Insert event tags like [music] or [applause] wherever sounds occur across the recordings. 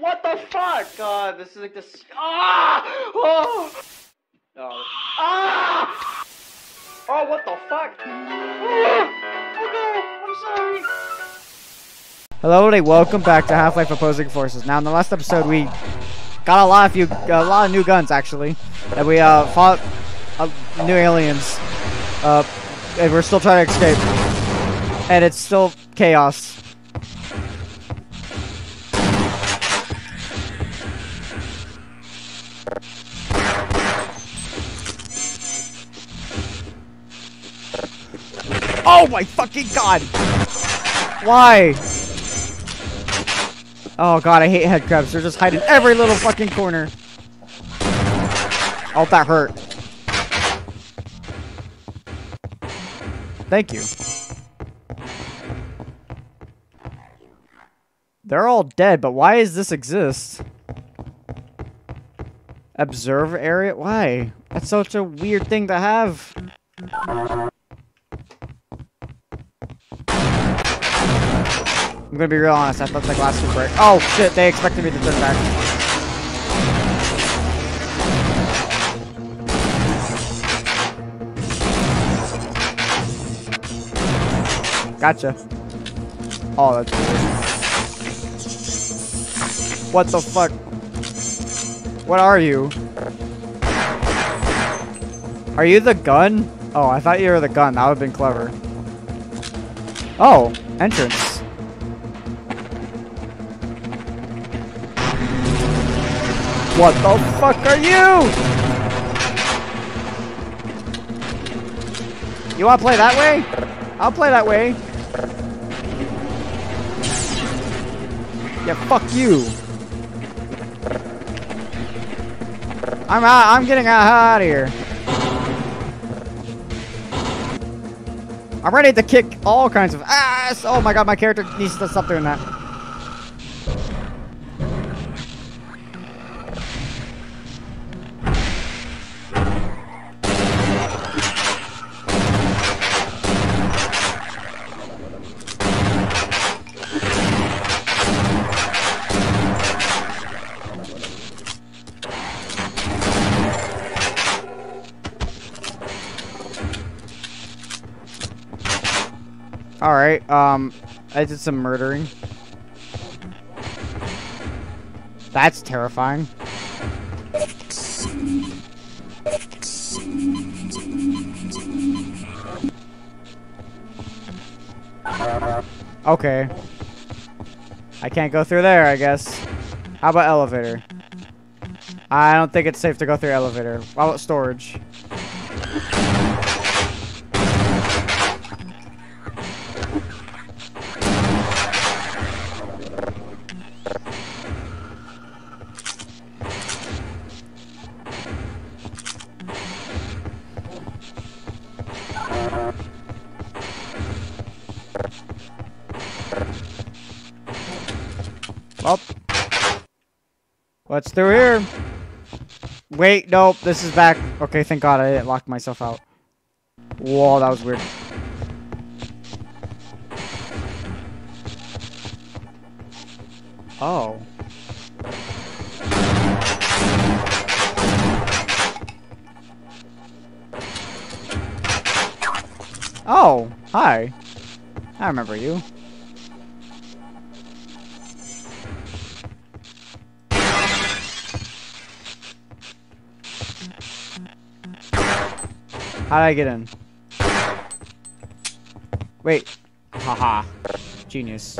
What the fuck? God, this is like this. Ah! Oh! Oh. Ah! Oh, what the fuck? Ah! Okay, I'm sorry. Hello, everybody. Welcome back to Half-Life Opposing Forces. Now, in the last episode, we got a lot of few, a lot of new guns actually, and we uh, fought uh, new aliens. Uh, and we're still trying to escape, and it's still chaos. Oh my fucking god! Why? Oh god, I hate headcrabs. They're just hiding every little fucking corner. Oh, that hurt. Thank you. They're all dead, but why does this exist? Observe area? Why? That's such a weird thing to have. Gonna be real honest, I thought the glass would break. Oh shit, they expected me to turn back. Gotcha. Oh, that's weird. What the fuck? What are you? Are you the gun? Oh, I thought you were the gun. That would have been clever. Oh, entrance. What the fuck are you? You wanna play that way? I'll play that way. Yeah, fuck you. I'm out. I'm getting out of here. I'm ready to kick all kinds of ass. Oh my god, my character needs to stop doing that. Alright, um, I did some murdering. That's terrifying. Okay. I can't go through there, I guess. How about elevator? I don't think it's safe to go through elevator. How about storage? Well, what's through here? Wait, nope, this is back. Okay, thank God I didn't lock myself out. Whoa, that was weird. Oh. Oh, hi. I remember you. How did I get in? Wait. Haha. Genius.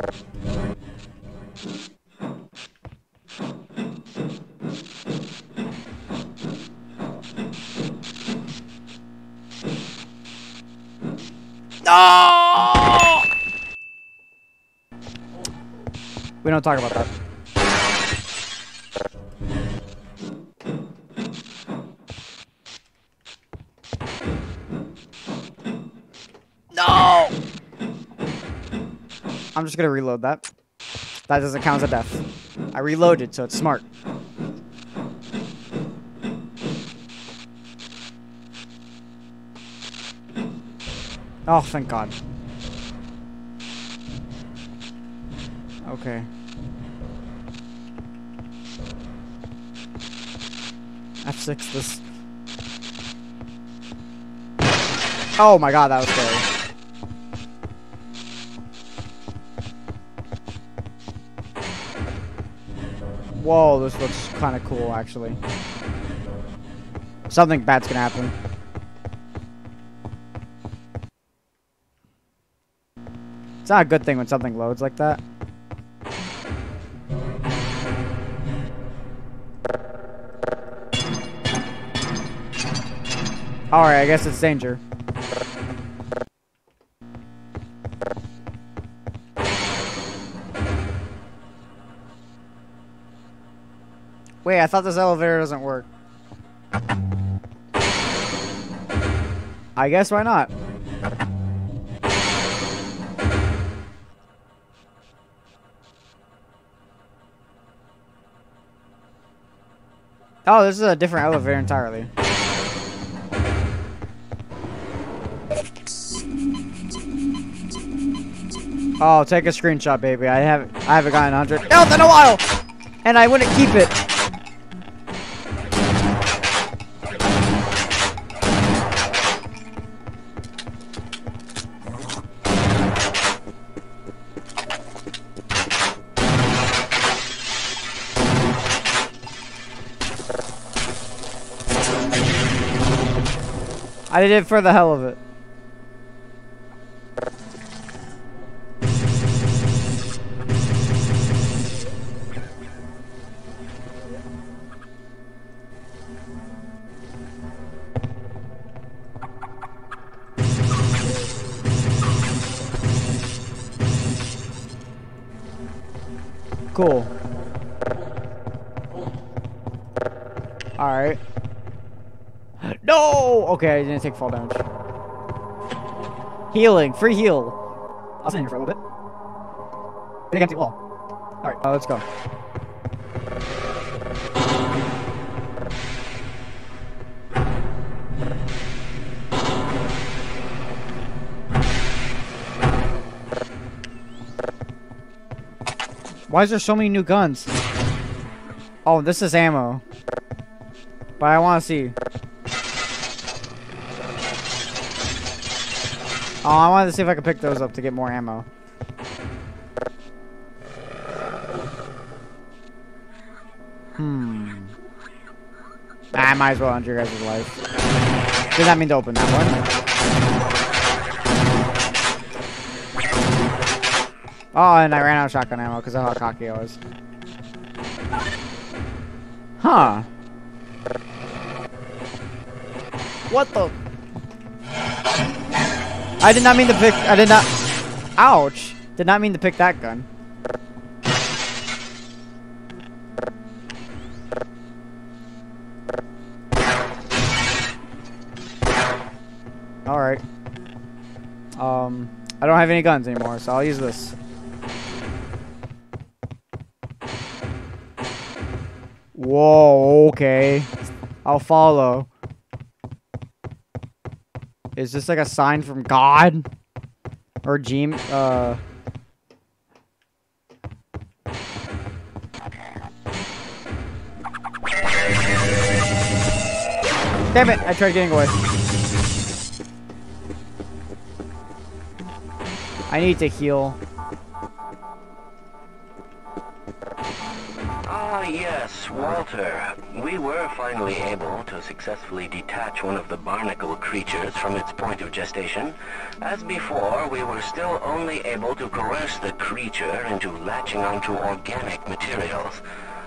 No! We don't talk about that. I'm just going to reload that. That doesn't count as a death. I reloaded, so it's smart. Oh, thank God. Okay. F6 this. Oh my god, that was scary. Whoa, this looks kind of cool, actually. Something bad's gonna happen. It's not a good thing when something loads like that. Alright, I guess it's danger. Wait, I thought this elevator doesn't work. I guess why not? Oh, this is a different elevator entirely. Oh, take a screenshot, baby. I haven't I haven't gotten 100 health in a while, and I wouldn't keep it. I did it for the hell of it. Cool. Alright. No! Okay, I didn't take fall damage. Healing. Free heal. I'll sit here for a little bit. Big empty wall. Alright, uh, let's go. Why is there so many new guns? Oh, this is ammo. But I want to see. Oh, I wanted to see if I could pick those up to get more ammo. Hmm. I might as well end your guys' life. Did not mean to open that one. Oh, and I ran out of shotgun ammo because of how cocky I was. Huh. What the? I did not mean to pick. I did not. Ouch. Did not mean to pick that gun. Alright. Um, I don't have any guns anymore, so I'll use this. Whoa, okay. I'll follow. Is this like a sign from God? Or Gene, uh... Damn it, I tried getting away. I need to heal. Walter. We were finally able to successfully detach one of the barnacle creatures from its point of gestation. As before, we were still only able to coerce the creature into latching onto organic materials.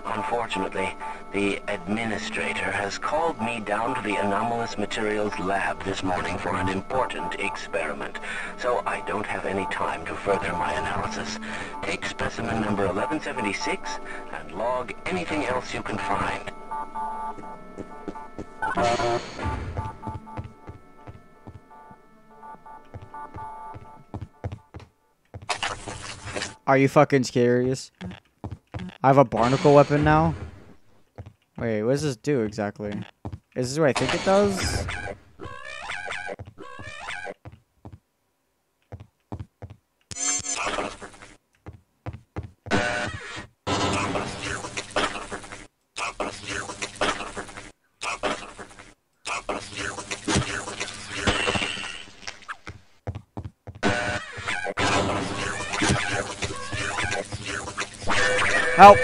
Unfortunately, the administrator has called me down to the anomalous materials lab this morning for an important experiment, so I don't have any time to further my analysis. Take specimen number 1176 and log anything else you can find. Are you fucking serious? I have a barnacle weapon now? Wait, what does this do exactly? Is this what I think it does? Help!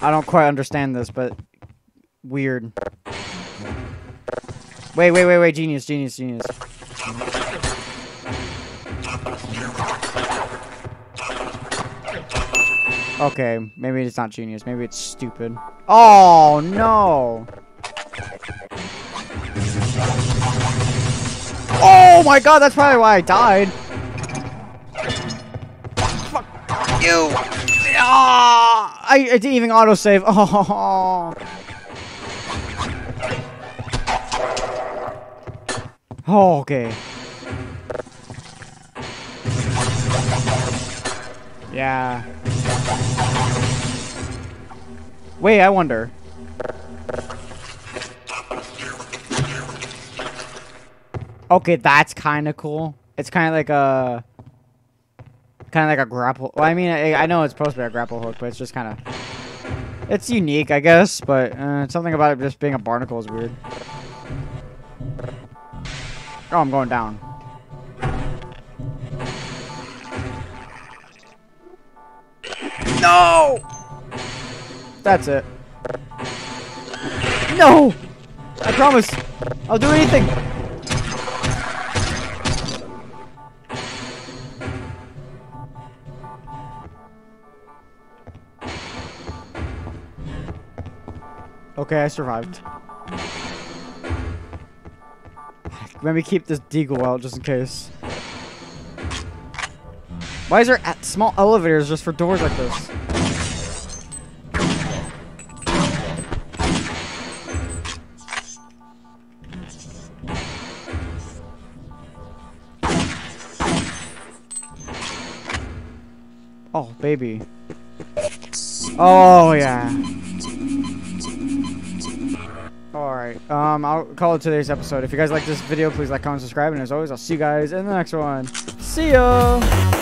I don't quite understand this, but weird. Wait, wait, wait, wait, genius, genius, genius. Okay, maybe it's not genius, maybe it's stupid. Oh, no! Oh my god, that's probably why I died. Fuck you! Ah, I, I didn't even autosave. Oh. [laughs] Oh, okay. Yeah. Wait, I wonder. Okay, that's kind of cool. It's kind of like a... Kind of like a grapple... Well, I mean, I, I, know it's supposed to be a grapple hook, but it's just kind of... It's unique, I guess, but uh, something about it just being a barnacle is weird. Oh, I'm going down. No! That's it. No! I promise. I'll do anything. Okay, I survived. Let me keep this deagle out just in case. Why is there small elevators just for doors like this? Oh, baby. Oh, yeah. Alright, um, I'll call it today's episode. If you guys like this video, please like, comment, subscribe, and as always, I'll see you guys in the next one. See ya!